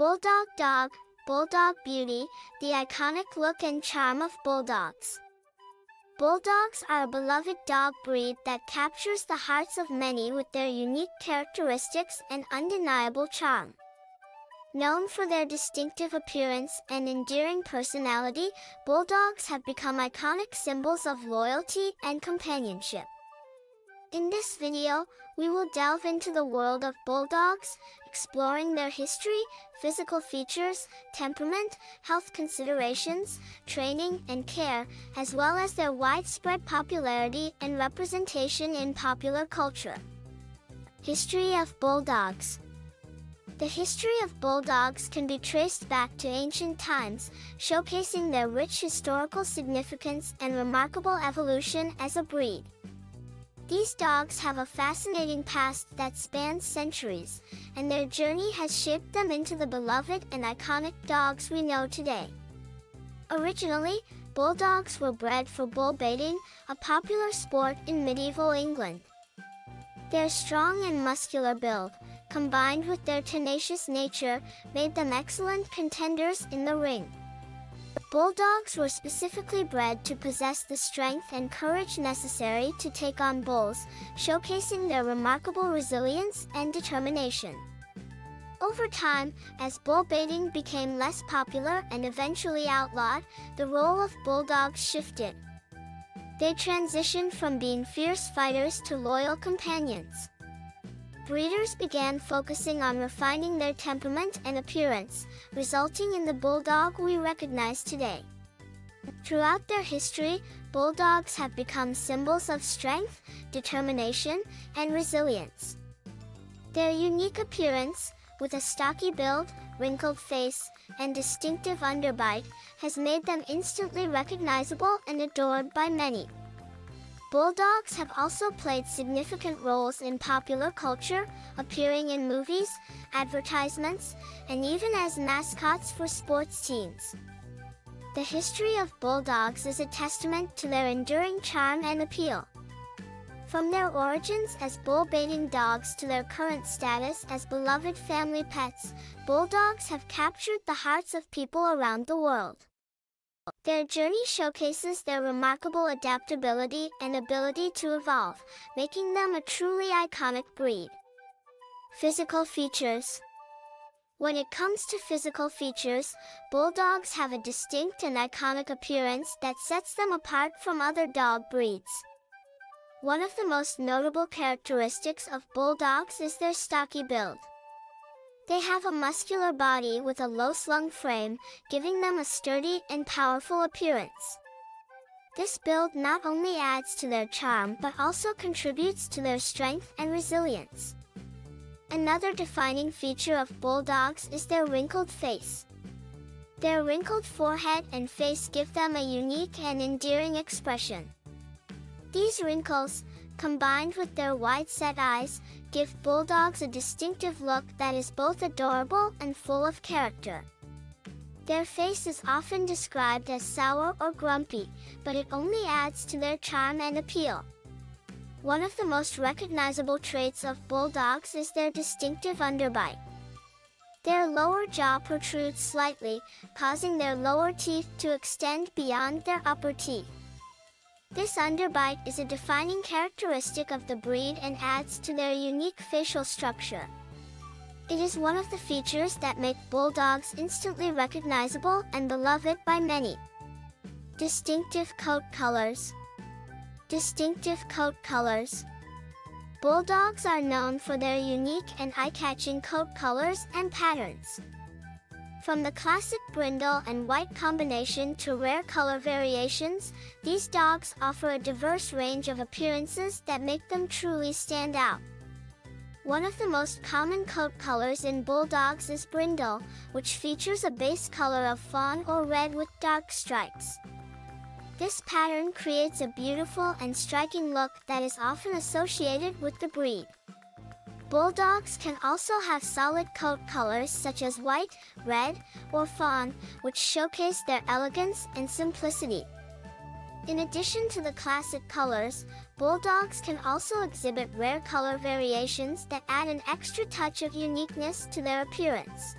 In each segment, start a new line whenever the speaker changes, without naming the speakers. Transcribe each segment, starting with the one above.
Bulldog Dog, Bulldog Beauty, the iconic look and charm of Bulldogs. Bulldogs are a beloved dog breed that captures the hearts of many with their unique characteristics and undeniable charm. Known for their distinctive appearance and endearing personality, bulldogs have become iconic symbols of loyalty and companionship. In this video, we will delve into the world of bulldogs, exploring their history, physical features, temperament, health considerations, training and care, as well as their widespread popularity and representation in popular culture. History of Bulldogs the history of bulldogs can be traced back to ancient times, showcasing their rich historical significance and remarkable evolution as a breed. These dogs have a fascinating past that spans centuries, and their journey has shaped them into the beloved and iconic dogs we know today. Originally, bulldogs were bred for bull baiting, a popular sport in medieval England. Their strong and muscular build, combined with their tenacious nature, made them excellent contenders in the ring. Bulldogs were specifically bred to possess the strength and courage necessary to take on bulls, showcasing their remarkable resilience and determination. Over time, as bull baiting became less popular and eventually outlawed, the role of bulldogs shifted. They transitioned from being fierce fighters to loyal companions breeders began focusing on refining their temperament and appearance, resulting in the bulldog we recognize today. Throughout their history, bulldogs have become symbols of strength, determination, and resilience. Their unique appearance, with a stocky build, wrinkled face, and distinctive underbite, has made them instantly recognizable and adored by many. Bulldogs have also played significant roles in popular culture, appearing in movies, advertisements, and even as mascots for sports teams. The history of bulldogs is a testament to their enduring charm and appeal. From their origins as bull baiting dogs to their current status as beloved family pets, bulldogs have captured the hearts of people around the world. Their journey showcases their remarkable adaptability and ability to evolve, making them a truly iconic breed. Physical features When it comes to physical features, bulldogs have a distinct and iconic appearance that sets them apart from other dog breeds. One of the most notable characteristics of bulldogs is their stocky build. They have a muscular body with a low-slung frame, giving them a sturdy and powerful appearance. This build not only adds to their charm but also contributes to their strength and resilience. Another defining feature of bulldogs is their wrinkled face. Their wrinkled forehead and face give them a unique and endearing expression. These wrinkles, combined with their wide-set eyes, give bulldogs a distinctive look that is both adorable and full of character. Their face is often described as sour or grumpy, but it only adds to their charm and appeal. One of the most recognizable traits of bulldogs is their distinctive underbite. Their lower jaw protrudes slightly, causing their lower teeth to extend beyond their upper teeth. This underbite is a defining characteristic of the breed and adds to their unique facial structure. It is one of the features that make bulldogs instantly recognizable and beloved by many. Distinctive coat colors. Distinctive coat colors. Bulldogs are known for their unique and eye-catching coat colors and patterns. From the classic brindle and white combination to rare color variations, these dogs offer a diverse range of appearances that make them truly stand out. One of the most common coat colors in bulldogs is brindle, which features a base color of fawn or red with dark stripes. This pattern creates a beautiful and striking look that is often associated with the breed. Bulldogs can also have solid coat colors such as white, red, or fawn, which showcase their elegance and simplicity. In addition to the classic colors, bulldogs can also exhibit rare color variations that add an extra touch of uniqueness to their appearance.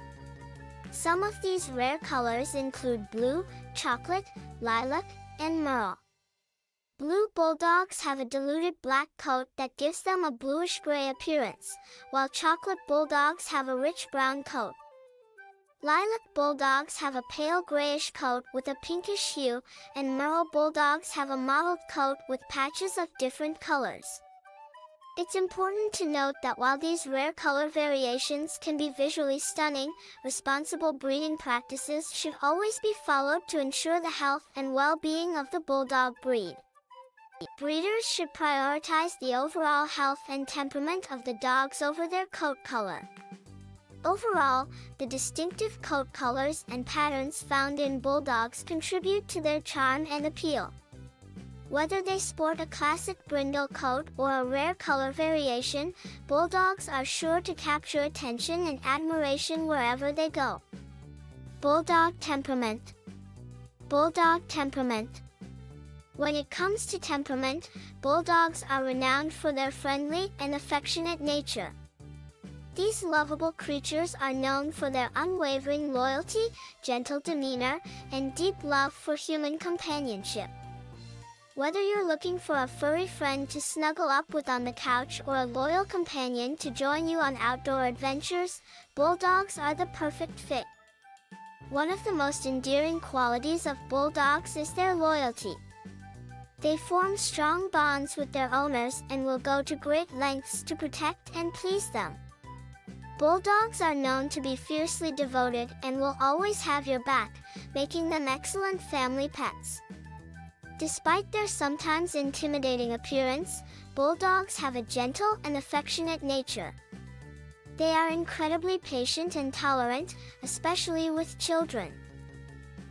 Some of these rare colors include blue, chocolate, lilac, and merle. Blue bulldogs have a diluted black coat that gives them a bluish-gray appearance, while chocolate bulldogs have a rich brown coat. Lilac bulldogs have a pale grayish coat with a pinkish hue, and merle bulldogs have a mottled coat with patches of different colors. It's important to note that while these rare color variations can be visually stunning, responsible breeding practices should always be followed to ensure the health and well-being of the bulldog breed. Breeders should prioritize the overall health and temperament of the dogs over their coat color. Overall, the distinctive coat colors and patterns found in bulldogs contribute to their charm and appeal. Whether they sport a classic brindle coat or a rare color variation, bulldogs are sure to capture attention and admiration wherever they go. Bulldog temperament. Bulldog temperament. When it comes to temperament, bulldogs are renowned for their friendly and affectionate nature. These lovable creatures are known for their unwavering loyalty, gentle demeanor, and deep love for human companionship. Whether you're looking for a furry friend to snuggle up with on the couch or a loyal companion to join you on outdoor adventures, bulldogs are the perfect fit. One of the most endearing qualities of bulldogs is their loyalty. They form strong bonds with their owners and will go to great lengths to protect and please them. Bulldogs are known to be fiercely devoted and will always have your back, making them excellent family pets. Despite their sometimes intimidating appearance, bulldogs have a gentle and affectionate nature. They are incredibly patient and tolerant, especially with children.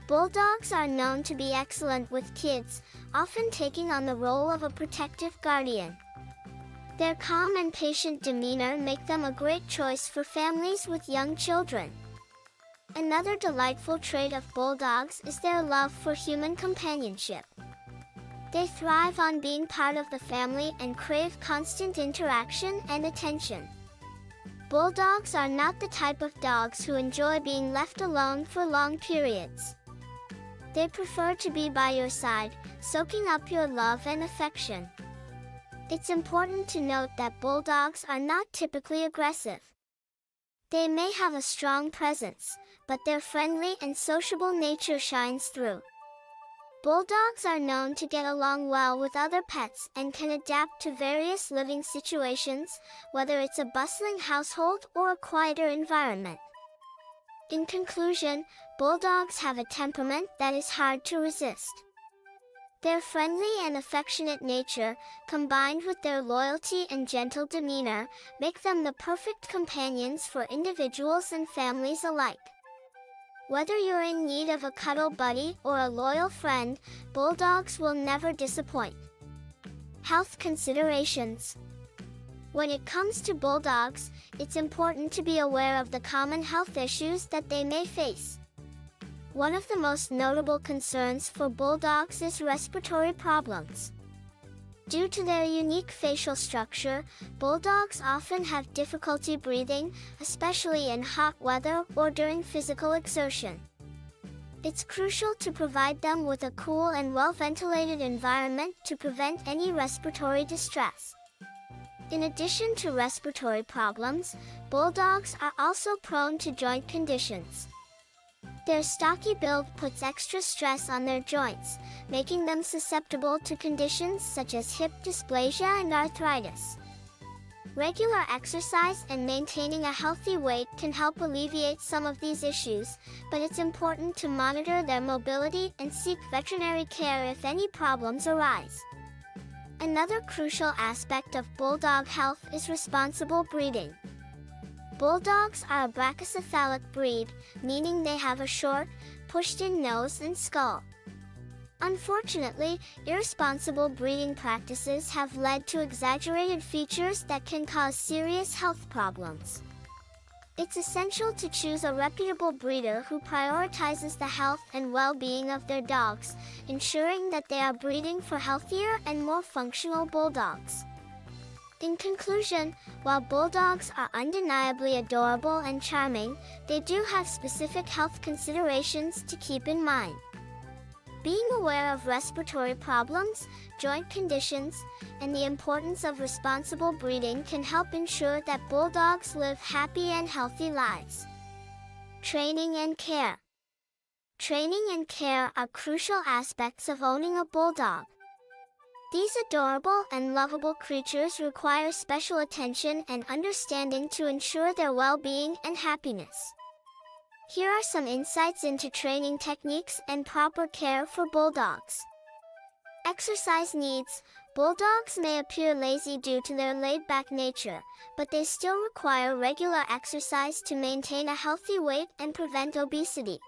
Bulldogs are known to be excellent with kids, often taking on the role of a protective guardian. Their calm and patient demeanor make them a great choice for families with young children. Another delightful trait of bulldogs is their love for human companionship. They thrive on being part of the family and crave constant interaction and attention. Bulldogs are not the type of dogs who enjoy being left alone for long periods. They prefer to be by your side, soaking up your love and affection. It's important to note that bulldogs are not typically aggressive. They may have a strong presence, but their friendly and sociable nature shines through. Bulldogs are known to get along well with other pets and can adapt to various living situations, whether it's a bustling household or a quieter environment. In conclusion, bulldogs have a temperament that is hard to resist. Their friendly and affectionate nature, combined with their loyalty and gentle demeanor, make them the perfect companions for individuals and families alike. Whether you're in need of a cuddle buddy or a loyal friend, bulldogs will never disappoint. Health considerations. When it comes to bulldogs, it's important to be aware of the common health issues that they may face. One of the most notable concerns for bulldogs is respiratory problems. Due to their unique facial structure, bulldogs often have difficulty breathing, especially in hot weather or during physical exertion. It's crucial to provide them with a cool and well-ventilated environment to prevent any respiratory distress. In addition to respiratory problems, bulldogs are also prone to joint conditions. Their stocky build puts extra stress on their joints, making them susceptible to conditions such as hip dysplasia and arthritis. Regular exercise and maintaining a healthy weight can help alleviate some of these issues, but it's important to monitor their mobility and seek veterinary care if any problems arise. Another crucial aspect of bulldog health is responsible breeding. Bulldogs are a brachycephalic breed, meaning they have a short, pushed-in nose and skull. Unfortunately, irresponsible breeding practices have led to exaggerated features that can cause serious health problems. It's essential to choose a reputable breeder who prioritizes the health and well-being of their dogs, ensuring that they are breeding for healthier and more functional bulldogs. In conclusion, while bulldogs are undeniably adorable and charming, they do have specific health considerations to keep in mind. Being aware of respiratory problems, joint conditions, and the importance of responsible breeding can help ensure that bulldogs live happy and healthy lives. Training and care. Training and care are crucial aspects of owning a bulldog. These adorable and lovable creatures require special attention and understanding to ensure their well-being and happiness. Here are some insights into training techniques and proper care for bulldogs. Exercise needs. Bulldogs may appear lazy due to their laid-back nature, but they still require regular exercise to maintain a healthy weight and prevent obesity.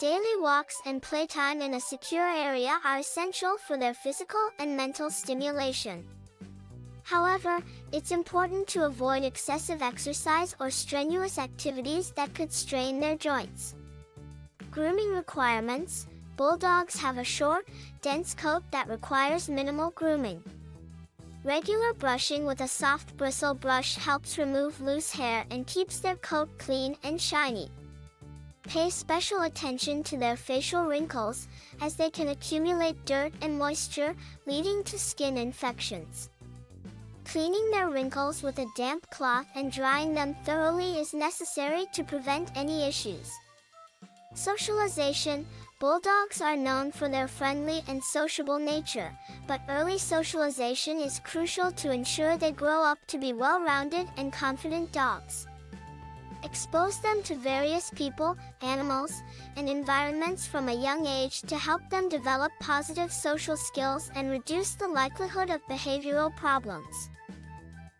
Daily walks and playtime in a secure area are essential for their physical and mental stimulation. However, it's important to avoid excessive exercise or strenuous activities that could strain their joints. Grooming requirements Bulldogs have a short, dense coat that requires minimal grooming. Regular brushing with a soft bristle brush helps remove loose hair and keeps their coat clean and shiny. Pay special attention to their facial wrinkles, as they can accumulate dirt and moisture, leading to skin infections. Cleaning their wrinkles with a damp cloth and drying them thoroughly is necessary to prevent any issues. Socialization Bulldogs are known for their friendly and sociable nature, but early socialization is crucial to ensure they grow up to be well-rounded and confident dogs. Expose them to various people, animals, and environments from a young age to help them develop positive social skills and reduce the likelihood of behavioral problems.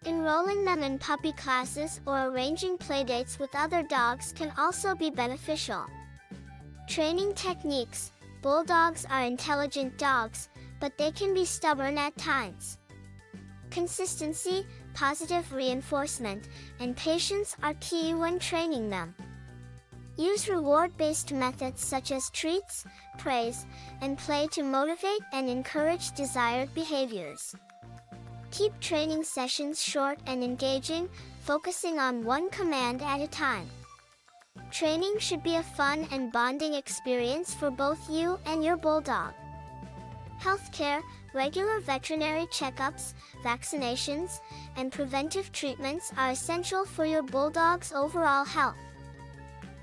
Enrolling them in puppy classes or arranging playdates with other dogs can also be beneficial. Training techniques Bulldogs are intelligent dogs, but they can be stubborn at times. Consistency, positive reinforcement, and patience are key when training them. Use reward-based methods such as treats, praise, and play to motivate and encourage desired behaviors. Keep training sessions short and engaging, focusing on one command at a time. Training should be a fun and bonding experience for both you and your bulldog. Healthcare, regular veterinary checkups, vaccinations, and preventive treatments are essential for your bulldog's overall health.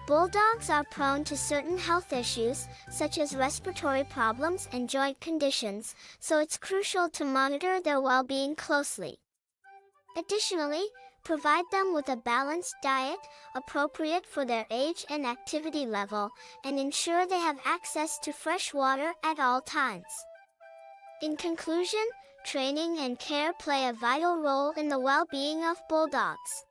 Bulldogs are prone to certain health issues, such as respiratory problems and joint conditions, so it's crucial to monitor their well-being closely. Additionally, Provide them with a balanced diet, appropriate for their age and activity level, and ensure they have access to fresh water at all times. In conclusion, training and care play a vital role in the well-being of bulldogs.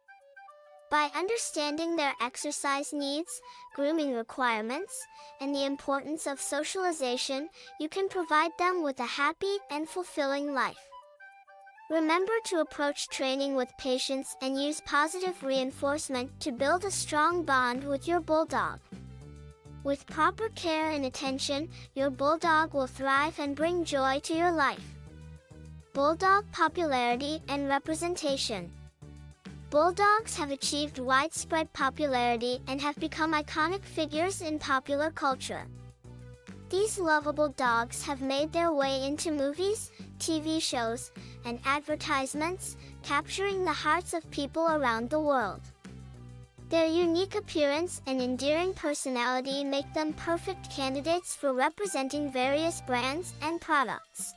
By understanding their exercise needs, grooming requirements, and the importance of socialization, you can provide them with a happy and fulfilling life. Remember to approach training with patience and use positive reinforcement to build a strong bond with your bulldog. With proper care and attention, your bulldog will thrive and bring joy to your life. Bulldog popularity and representation. Bulldogs have achieved widespread popularity and have become iconic figures in popular culture. These lovable dogs have made their way into movies, TV shows, and advertisements, capturing the hearts of people around the world. Their unique appearance and endearing personality make them perfect candidates for representing various brands and products.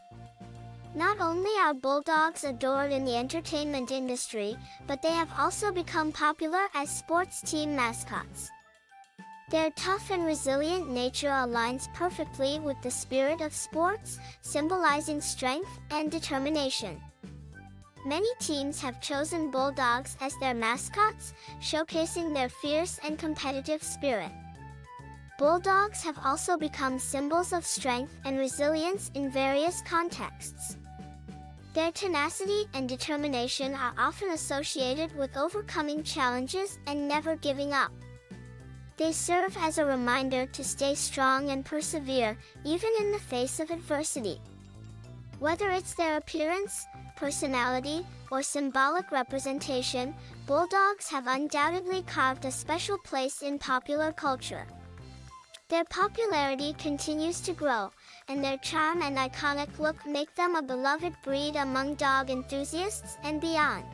Not only are bulldogs adored in the entertainment industry, but they have also become popular as sports team mascots. Their tough and resilient nature aligns perfectly with the spirit of sports, symbolizing strength and determination. Many teams have chosen Bulldogs as their mascots, showcasing their fierce and competitive spirit. Bulldogs have also become symbols of strength and resilience in various contexts. Their tenacity and determination are often associated with overcoming challenges and never giving up. They serve as a reminder to stay strong and persevere, even in the face of adversity. Whether it's their appearance, personality, or symbolic representation, bulldogs have undoubtedly carved a special place in popular culture. Their popularity continues to grow, and their charm and iconic look make them a beloved breed among dog enthusiasts and beyond.